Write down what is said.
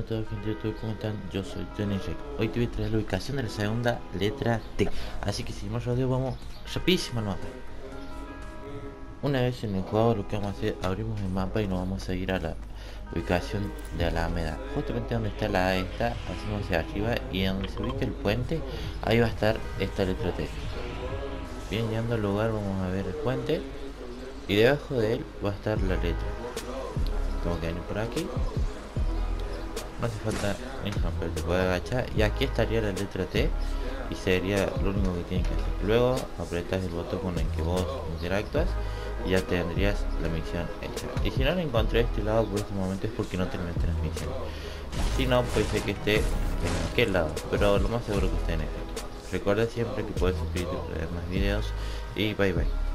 Bueno a todos gente de YouTube, ¿cómo están? Yo soy Johnny Jack Hoy te voy a traer la ubicación de la segunda letra T. Así que sin más rodeo vamos rapidísimo nota Una vez en el juego lo que vamos a hacer, abrimos el mapa y nos vamos a ir a la ubicación de Alameda. Justamente donde está la A esta, hacemos hacia arriba y donde se ubica el puente Ahí va a estar esta letra T. Bien, llegando al lugar vamos a ver el puente Y debajo de él va a estar la letra. Tengo que venir por aquí no hace falta pero te puede agachar y aquí estaría la letra T y sería lo único que tienes que hacer. Luego apretas el botón con el que vos interactúas y ya tendrías la misión hecha. Y si no la encontré este lado por este momento es porque no terminé transmisión. Si no puede ser que esté en aquel lado pero lo más seguro que esté en este. Recuerda siempre que puedes suscribirte para ver más videos y bye bye